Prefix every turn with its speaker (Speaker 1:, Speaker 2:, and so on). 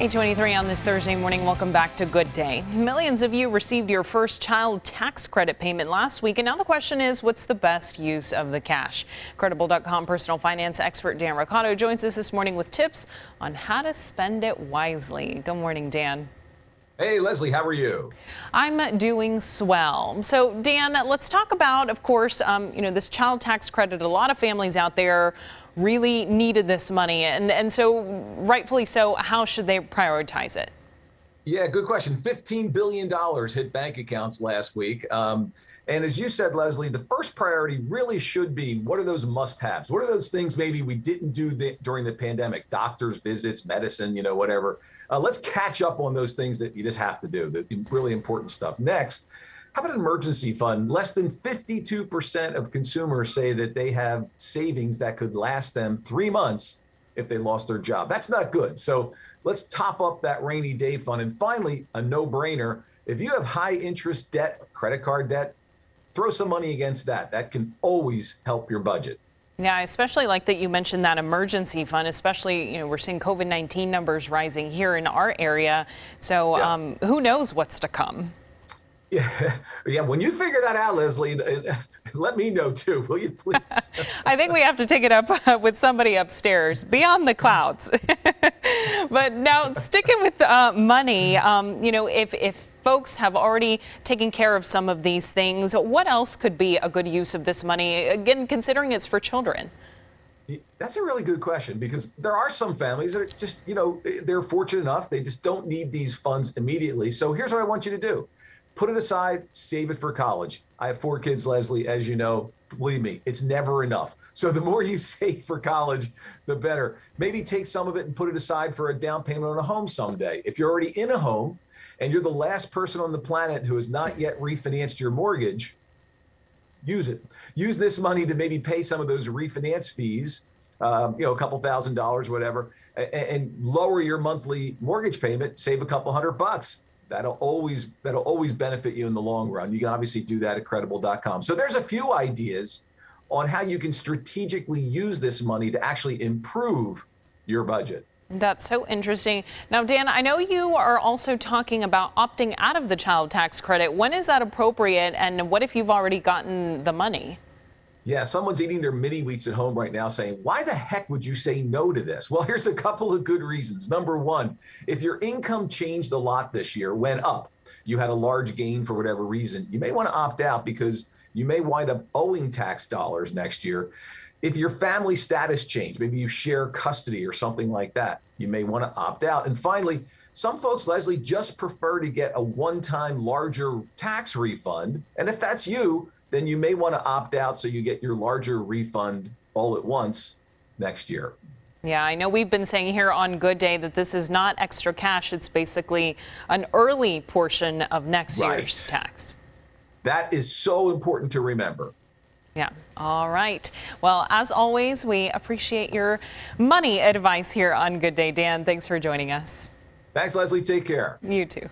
Speaker 1: 823 on this Thursday morning. Welcome back to Good Day. Millions of you received your first child tax credit payment last week, and now the question is what's the best use of the cash? Credible.com personal finance expert Dan Roccato joins us this morning with tips on how to spend it wisely. Good morning, Dan.
Speaker 2: Hey, Leslie, how are you?
Speaker 1: I'm doing swell. So, Dan, let's talk about, of course, um, you know, this child tax credit. A lot of families out there really needed this money, and and so rightfully so. How should they prioritize it?
Speaker 2: Yeah, good question. $15 billion hit bank accounts last week. Um, and as you said, Leslie, the first priority really should be what are those must haves? What are those things maybe we didn't do during the pandemic? Doctors' visits, medicine, you know, whatever. Uh, let's catch up on those things that you just have to do, the really important stuff. Next, how about an emergency fund? Less than 52% of consumers say that they have savings that could last them three months if they lost their job. That's not good. So let's top up that rainy day fund. And finally, a no brainer if you have high interest debt, credit card debt, throw some money against that. That can always help your budget.
Speaker 1: Yeah, I especially like that you mentioned that emergency fund, especially, you know, we're seeing COVID 19 numbers rising here in our area. So yeah. um, who knows what's to come?
Speaker 2: Yeah, yeah. When you figure that out, Leslie, let me know too, will you please?
Speaker 1: I think we have to take it up with somebody upstairs, beyond the clouds. but now, sticking with uh, money, um, you know, if if folks have already taken care of some of these things, what else could be a good use of this money? Again, considering it's for children.
Speaker 2: That's a really good question because there are some families that are just, you know, they're fortunate enough, they just don't need these funds immediately. So here's what I want you to do put it aside, save it for college. I have four kids, Leslie, as you know. Believe me, it's never enough. So the more you save for college, the better. Maybe take some of it and put it aside for a down payment on a home someday. If you're already in a home and you're the last person on the planet who has not yet refinanced your mortgage, use it. Use this money to maybe pay some of those refinance fees. Um, you know, a couple thousand dollars, whatever, and, and lower your monthly mortgage payment. Save a couple hundred bucks that'll always that'll always benefit you in the long run. You can obviously do that at credible.com. So there's a few ideas on how you can strategically use this money to actually improve your budget.
Speaker 1: That's so interesting. Now, Dan, I know you are also talking about opting out of the child tax credit. When is that appropriate? And what if you've already gotten the money?
Speaker 2: Yeah, someone's eating their mini wheats at home right now saying, Why the heck would you say no to this? Well, here's a couple of good reasons. Number one, if your income changed a lot this year, went up, you had a large gain for whatever reason, you may want to opt out because you may wind up owing tax dollars next year. If your family status changed, maybe you share custody or something like that, you may want to opt out. And finally, some folks, Leslie, just prefer to get a one time larger tax refund. And if that's you, then you may want to opt out so you get your larger refund all at once next year.
Speaker 1: Yeah, I know we've been saying here on Good Day that this is not extra cash. It's basically an early portion of next right. year's tax.
Speaker 2: That is so important to remember.
Speaker 1: Yeah. All right. Well, as always, we appreciate your money advice here on Good Day. Dan, thanks for joining us.
Speaker 2: Thanks, Leslie. Take care.
Speaker 1: You too.